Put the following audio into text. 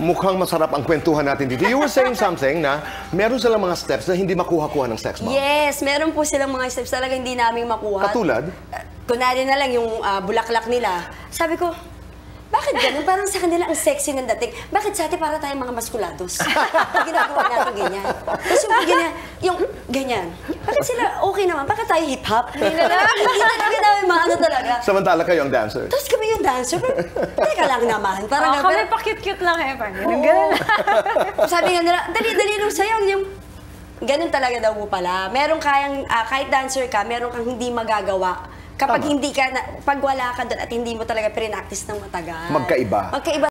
mukhang masarap ang kwentuhan natin dito. You were saying something na meron silang mga steps na hindi makuha-kuha ng sex bomb. Yes, meron po silang mga steps talaga hindi namin makuha. Katulad? Uh, kunwari na lang yung ah, bulaklak nila. Sabi ko, bakit ganun? Parang sa kanila ang sexy ng dating. Bakit sa atin para tayong mga maskulados? Pag ginagawa natin ganyan. Tapos yung ganyan, yung ganyan. Bakit sila okay naman? Bakit tayo hip-hop? Hindi talaga namin maano talaga. Samantala kayo ang dancer. Tapos yung dancer, pero teka lang naman. Parang, Oh, kami pero- pa cute-cute lang eh. Parang ganun, ganun. Sabi nga nila, dali-dali nung sayaw. Yung, ganun talaga daw po pala. Meron kayang, ah, kahit dancer ka, meron kang hindi magagawa. Kapag Tama. hindi ka, na, pag wala ka doon at hindi mo talaga pre-practice ng matagal. Magkaiba. Magkaiba